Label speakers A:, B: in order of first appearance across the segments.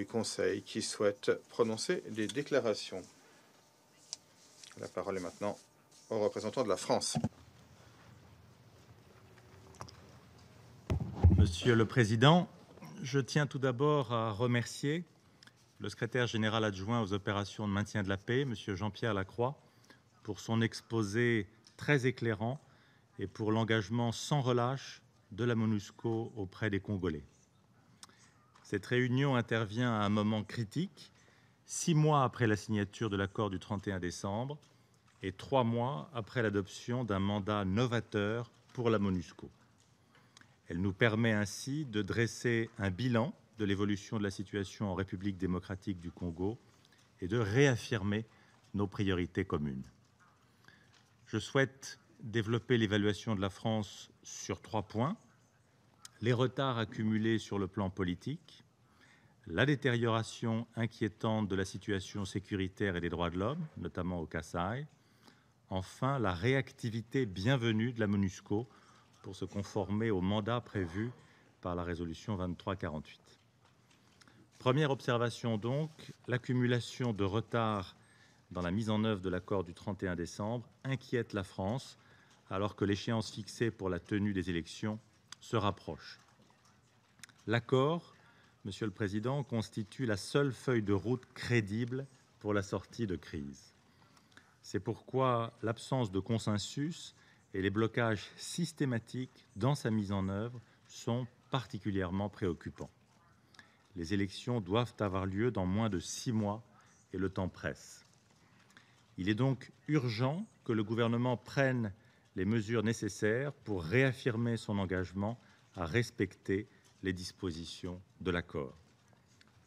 A: du Conseil qui souhaite prononcer des déclarations. La parole est maintenant au représentant de la France.
B: Monsieur le Président, je tiens tout d'abord à remercier le secrétaire général adjoint aux opérations de maintien de la paix, M. Jean-Pierre Lacroix, pour son exposé très éclairant et pour l'engagement sans relâche de la MONUSCO auprès des Congolais. Cette réunion intervient à un moment critique, six mois après la signature de l'accord du 31 décembre et trois mois après l'adoption d'un mandat novateur pour la MONUSCO. Elle nous permet ainsi de dresser un bilan de l'évolution de la situation en République démocratique du Congo et de réaffirmer nos priorités communes. Je souhaite développer l'évaluation de la France sur trois points les retards accumulés sur le plan politique, la détérioration inquiétante de la situation sécuritaire et des droits de l'homme, notamment au Kassai, enfin la réactivité bienvenue de la MONUSCO pour se conformer au mandat prévu par la résolution 2348. Première observation donc, l'accumulation de retards dans la mise en œuvre de l'accord du 31 décembre inquiète la France alors que l'échéance fixée pour la tenue des élections se rapproche. L'accord, Monsieur le Président, constitue la seule feuille de route crédible pour la sortie de crise. C'est pourquoi l'absence de consensus et les blocages systématiques dans sa mise en œuvre sont particulièrement préoccupants. Les élections doivent avoir lieu dans moins de six mois et le temps presse. Il est donc urgent que le gouvernement prenne les mesures nécessaires pour réaffirmer son engagement à respecter les dispositions de l'accord.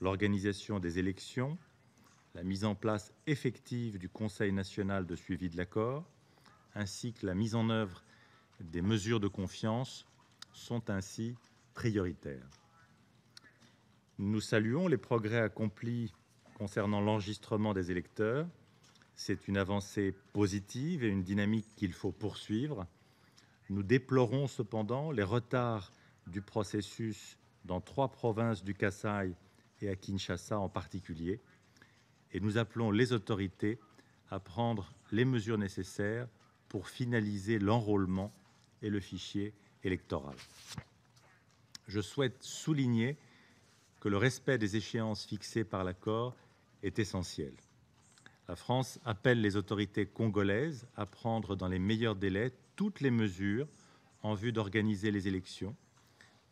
B: L'organisation des élections, la mise en place effective du Conseil national de suivi de l'accord, ainsi que la mise en œuvre des mesures de confiance sont ainsi prioritaires. Nous saluons les progrès accomplis concernant l'enregistrement des électeurs. C'est une avancée positive et une dynamique qu'il faut poursuivre. Nous déplorons cependant les retards du processus dans trois provinces du Kasaï et à Kinshasa en particulier, et nous appelons les autorités à prendre les mesures nécessaires pour finaliser l'enrôlement et le fichier électoral. Je souhaite souligner que le respect des échéances fixées par l'accord est essentiel. La France appelle les autorités congolaises à prendre dans les meilleurs délais toutes les mesures en vue d'organiser les élections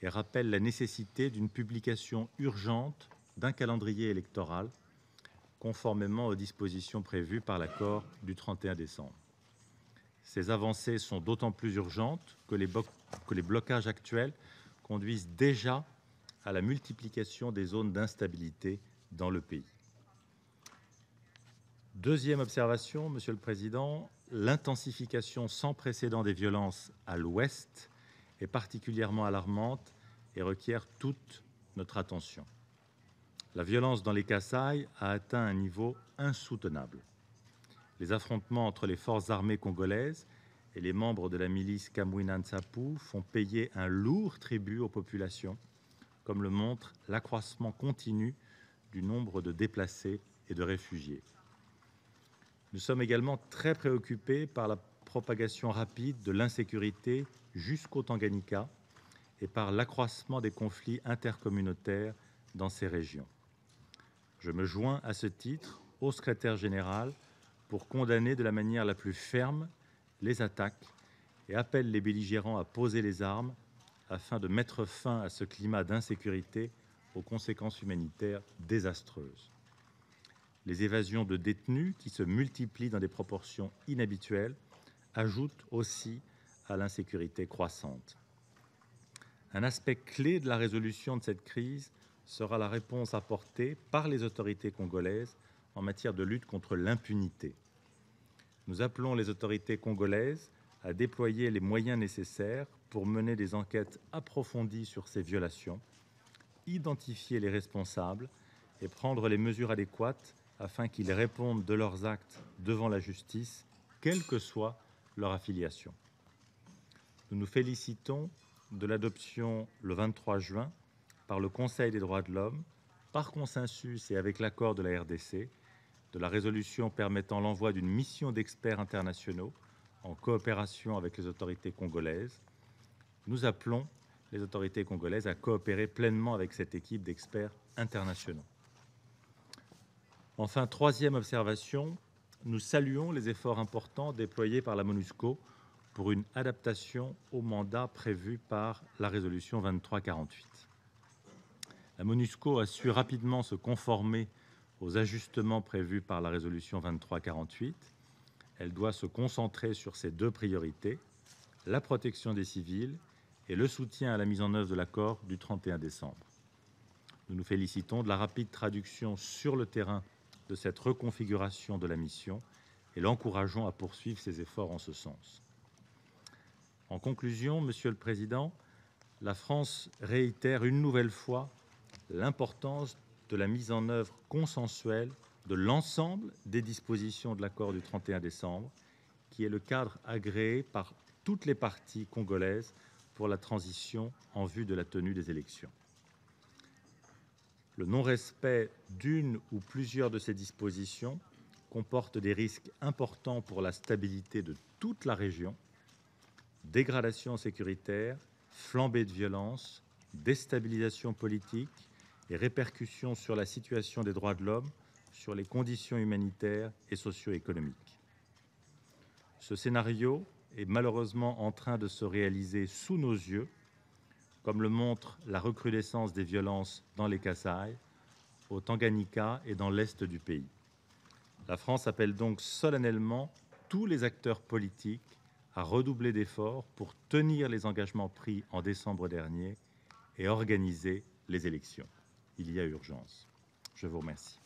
B: et rappelle la nécessité d'une publication urgente d'un calendrier électoral conformément aux dispositions prévues par l'accord du 31 décembre. Ces avancées sont d'autant plus urgentes que les, que les blocages actuels conduisent déjà à la multiplication des zones d'instabilité dans le pays. Deuxième observation, Monsieur le Président, l'intensification sans précédent des violences à l'ouest est particulièrement alarmante et requiert toute notre attention. La violence dans les Kasaï a atteint un niveau insoutenable. Les affrontements entre les forces armées congolaises et les membres de la milice Kamwina Nsapu font payer un lourd tribut aux populations, comme le montre l'accroissement continu du nombre de déplacés et de réfugiés. Nous sommes également très préoccupés par la propagation rapide de l'insécurité jusqu'au Tanganyika et par l'accroissement des conflits intercommunautaires dans ces régions. Je me joins à ce titre au secrétaire général pour condamner de la manière la plus ferme les attaques et appelle les belligérants à poser les armes afin de mettre fin à ce climat d'insécurité aux conséquences humanitaires désastreuses. Les évasions de détenus qui se multiplient dans des proportions inhabituelles ajoutent aussi à l'insécurité croissante. Un aspect clé de la résolution de cette crise sera la réponse apportée par les autorités congolaises en matière de lutte contre l'impunité. Nous appelons les autorités congolaises à déployer les moyens nécessaires pour mener des enquêtes approfondies sur ces violations, identifier les responsables et prendre les mesures adéquates afin qu'ils répondent de leurs actes devant la justice, quelle que soit leur affiliation. Nous nous félicitons de l'adoption le 23 juin par le Conseil des droits de l'homme par consensus et avec l'accord de la RDC, de la résolution permettant l'envoi d'une mission d'experts internationaux en coopération avec les autorités congolaises. Nous appelons les autorités congolaises à coopérer pleinement avec cette équipe d'experts internationaux. Enfin, troisième observation, nous saluons les efforts importants déployés par la MONUSCO pour une adaptation au mandat prévu par la résolution 2348. La MONUSCO a su rapidement se conformer aux ajustements prévus par la résolution 2348. Elle doit se concentrer sur ces deux priorités, la protection des civils et le soutien à la mise en œuvre de l'accord du 31 décembre. Nous nous félicitons de la rapide traduction sur le terrain de cette reconfiguration de la mission et l'encourageons à poursuivre ses efforts en ce sens. En conclusion, Monsieur le Président, la France réitère une nouvelle fois l'importance de la mise en œuvre consensuelle de l'ensemble des dispositions de l'accord du 31 décembre, qui est le cadre agréé par toutes les parties congolaises pour la transition en vue de la tenue des élections. Le non-respect d'une ou plusieurs de ces dispositions comporte des risques importants pour la stabilité de toute la région, dégradation sécuritaire, flambée de violence, déstabilisation politique et répercussions sur la situation des droits de l'homme, sur les conditions humanitaires et socio-économiques. Ce scénario est malheureusement en train de se réaliser sous nos yeux comme le montre la recrudescence des violences dans les Kasaï, au Tanganyika et dans l'est du pays. La France appelle donc solennellement tous les acteurs politiques à redoubler d'efforts pour tenir les engagements pris en décembre dernier et organiser les élections. Il y a urgence. Je vous remercie.